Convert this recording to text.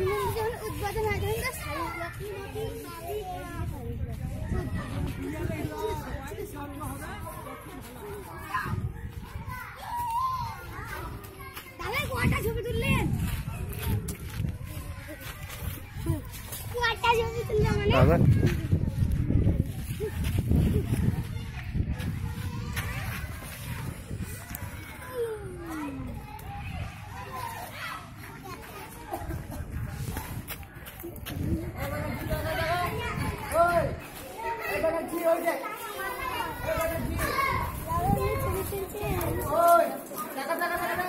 যখন উদ্বোধন হয় দাদা কটা ছবি টাকা টাকা টাকা